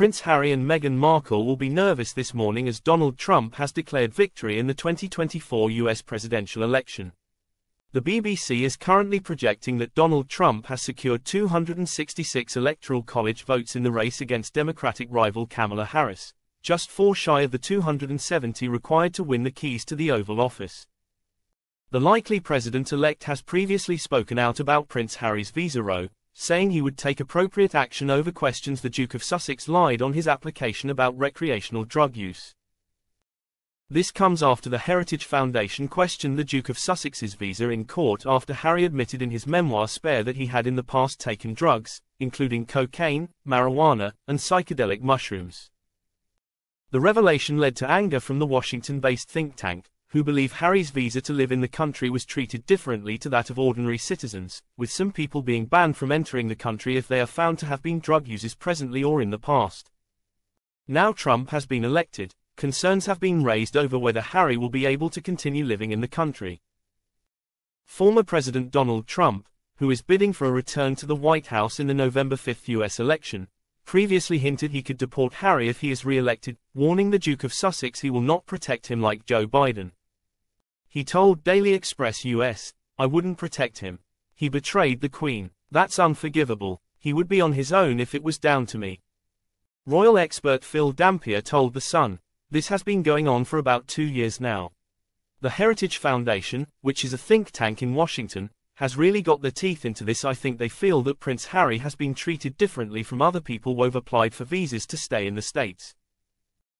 Prince Harry and Meghan Markle will be nervous this morning as Donald Trump has declared victory in the 2024 US presidential election. The BBC is currently projecting that Donald Trump has secured 266 electoral college votes in the race against Democratic rival Kamala Harris, just four shy of the 270 required to win the keys to the Oval Office. The likely president-elect has previously spoken out about Prince Harry's visa row, saying he would take appropriate action over questions the Duke of Sussex lied on his application about recreational drug use. This comes after the Heritage Foundation questioned the Duke of Sussex's visa in court after Harry admitted in his memoir Spare that he had in the past taken drugs, including cocaine, marijuana, and psychedelic mushrooms. The revelation led to anger from the Washington-based think tank, who believe Harry's visa to live in the country was treated differently to that of ordinary citizens, with some people being banned from entering the country if they are found to have been drug users presently or in the past. Now Trump has been elected, concerns have been raised over whether Harry will be able to continue living in the country. Former President Donald Trump, who is bidding for a return to the White House in the November 5 U.S. election, previously hinted he could deport Harry if he is re-elected, warning the Duke of Sussex he will not protect him like Joe Biden. He told Daily Express US, I wouldn't protect him. He betrayed the Queen. That's unforgivable. He would be on his own if it was down to me. Royal expert Phil Dampier told The Sun, this has been going on for about two years now. The Heritage Foundation, which is a think tank in Washington, has really got their teeth into this. I think they feel that Prince Harry has been treated differently from other people who've applied for visas to stay in the States.